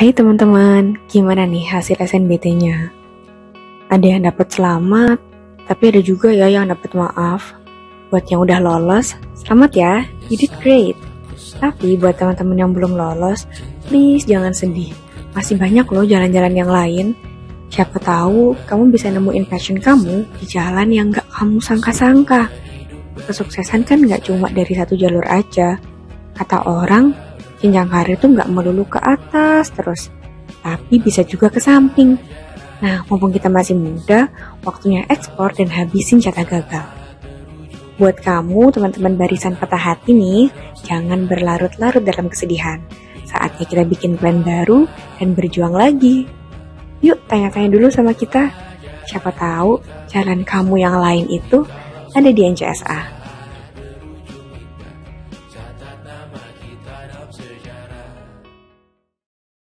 Hai teman-teman, gimana nih hasil SNBT-nya? Ada yang dapat selamat, tapi ada juga ya yang dapat maaf. Buat yang udah lolos, selamat ya, you did great. Tapi buat teman-teman yang belum lolos, please jangan sedih. Masih banyak loh jalan-jalan yang lain. Siapa tahu kamu bisa nemuin passion kamu di jalan yang gak kamu sangka-sangka. Kesuksesan kan gak cuma dari satu jalur aja. Kata orang, jenjang karir tuh gak melulu ke atas terus, tapi bisa juga ke samping. Nah, mumpung kita masih muda, waktunya ekspor dan habisin jatah gagal. Buat kamu, teman-teman barisan patah hati nih, jangan berlarut-larut dalam kesedihan. Saatnya kita bikin plan baru dan berjuang lagi. Yuk, tanya-tanya dulu sama kita. Siapa tahu jalan kamu yang lain itu ada di NCSA.